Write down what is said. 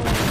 Oh!